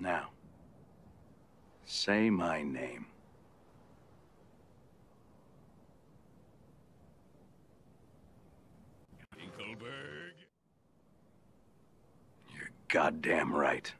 Now, say my name. Dinkelberg? You're goddamn right.